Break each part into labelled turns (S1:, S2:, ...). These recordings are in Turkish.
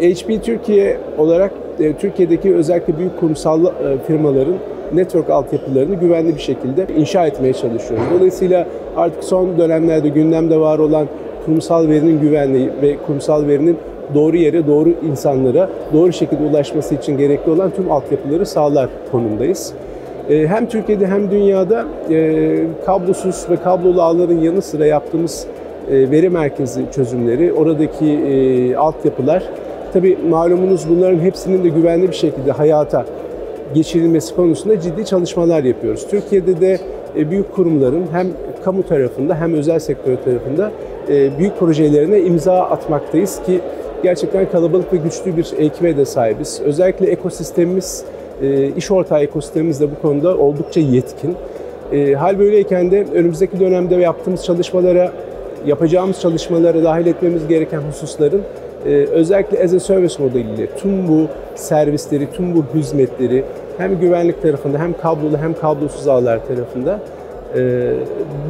S1: HP Türkiye olarak e, Türkiye'deki özellikle büyük kurumsal e, firmaların network altyapılarını güvenli bir şekilde inşa etmeye çalışıyoruz. Dolayısıyla artık son dönemlerde gündemde var olan kurumsal verinin güvenliği ve kurumsal verinin doğru yere, doğru insanlara, doğru şekilde ulaşması için gerekli olan tüm altyapıları sağlar konumdayız. E, Hem Türkiye'de hem dünyada kablosuz ve kablolu ağların yanı sıra yaptığımız veri merkezi çözümleri, oradaki altyapılar, tabii malumunuz bunların hepsinin de güvenli bir şekilde hayata geçirilmesi konusunda ciddi çalışmalar yapıyoruz. Türkiye'de de e, büyük kurumların hem kamu tarafında hem özel sektör tarafında e, büyük projelerine imza atmaktayız ki gerçekten kalabalık ve güçlü bir ekibe de sahibiz. Özellikle ekosistemimiz, e, iş ortağı ekosistemimiz de bu konuda oldukça yetkin. Hal böyleyken de önümüzdeki dönemde yaptığımız çalışmalara, yapacağımız çalışmalara dahil etmemiz gereken hususların e, özellikle as a service modeliyle tüm bu servisleri, tüm bu hizmetleri hem güvenlik tarafında hem kablolu hem kablosuz ağlar tarafında e,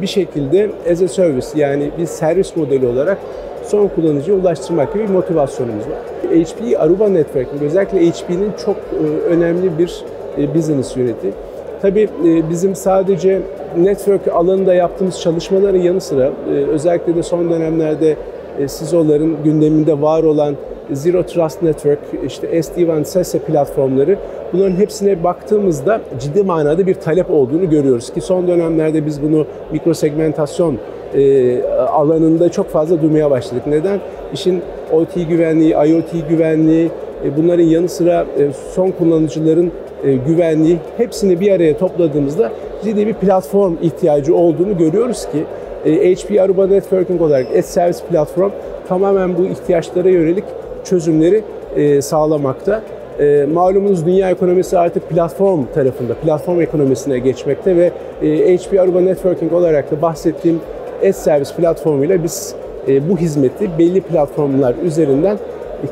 S1: bir şekilde as a service yani bir servis modeli olarak son kullanıcıya ulaştırmak gibi bir motivasyonumuz var. HP Aruba Networking özellikle HP'nin çok e, önemli bir e, business yöneti. Tabii bizim sadece network alanında yaptığımız çalışmaların yanı sıra özellikle de son dönemlerde e, SISO'ların gündeminde var olan Zero Trust Network, işte SD-WAN, SESE platformları bunların hepsine baktığımızda ciddi manada bir talep olduğunu görüyoruz ki son dönemlerde biz bunu mikrosegmentasyon e, alanında çok fazla duymaya başladık. Neden? İşin OT güvenliği, IoT güvenliği, e, bunların yanı sıra e, son kullanıcıların e, güvenliği hepsini bir araya topladığımızda ciddi bir platform ihtiyacı olduğunu görüyoruz ki HP Aruba Networking olarak S-Service platform tamamen bu ihtiyaçlara yönelik çözümleri e, sağlamakta. E, malumunuz dünya ekonomisi artık platform tarafında, platform ekonomisine geçmekte ve e, HP Aruba Networking olarak da bahsettiğim S-Service platformuyla biz e, bu hizmeti belli platformlar üzerinden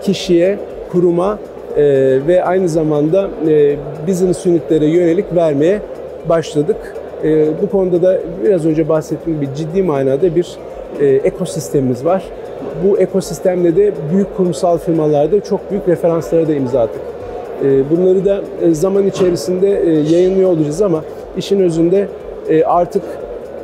S1: kişiye, kuruma e, ve aynı zamanda e, business unitlere yönelik vermeye başladık. E, bu konuda da biraz önce bahsettiğim gibi ciddi manada bir e, ekosistemimiz var. Bu ekosistemle de büyük kurumsal firmalarda çok büyük referanslara da imza attık. E, bunları da e, zaman içerisinde e, yayınlıyor olacağız ama işin özünde e, artık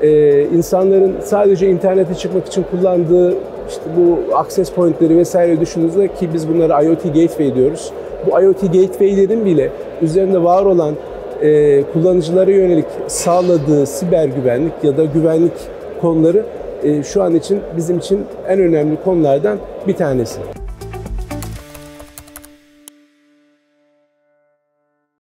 S1: e, insanların sadece internete çıkmak için kullandığı işte bu access pointleri vesaire düşündüğünüzde ki biz bunlara IoT Gateway diyoruz. Bu IoT Gateway'lerin bile üzerinde var olan e, kullanıcılara yönelik sağladığı siber güvenlik ya da güvenlik konuları e, şu an için bizim için en önemli konulardan bir tanesi.